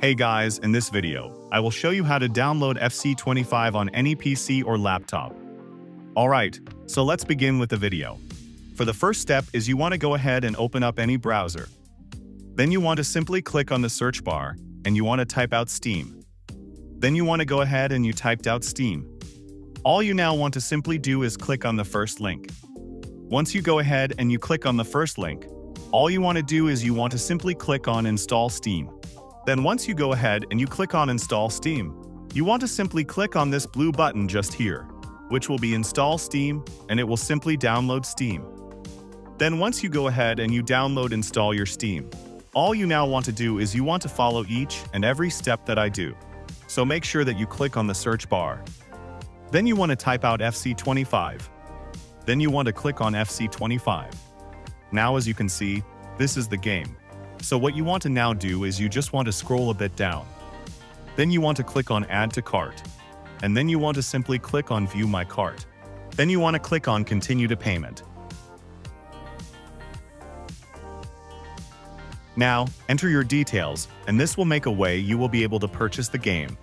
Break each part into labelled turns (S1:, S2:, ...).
S1: Hey guys, in this video, I will show you how to download FC25 on any PC or laptop. Alright, so let's begin with the video. For the first step is you want to go ahead and open up any browser. Then you want to simply click on the search bar, and you want to type out Steam. Then you want to go ahead and you typed out Steam. All you now want to simply do is click on the first link. Once you go ahead and you click on the first link, all you want to do is you want to simply click on Install Steam. Then once you go ahead and you click on Install Steam, you want to simply click on this blue button just here, which will be Install Steam, and it will simply download Steam. Then once you go ahead and you download install your Steam, all you now want to do is you want to follow each and every step that I do. So make sure that you click on the search bar. Then you want to type out FC25. Then you want to click on FC25. Now as you can see, this is the game. So what you want to now do is you just want to scroll a bit down. Then you want to click on Add to Cart. And then you want to simply click on View My Cart. Then you want to click on Continue to Payment. Now, enter your details, and this will make a way you will be able to purchase the game.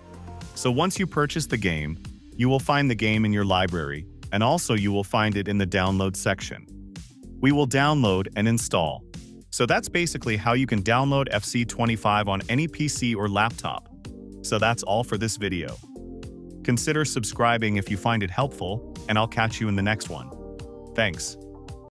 S1: So once you purchase the game, you will find the game in your library, and also you will find it in the download section. We will download and install. So that's basically how you can download FC25 on any PC or laptop. So that's all for this video. Consider subscribing if you find it helpful, and I'll catch you in the next one. Thanks.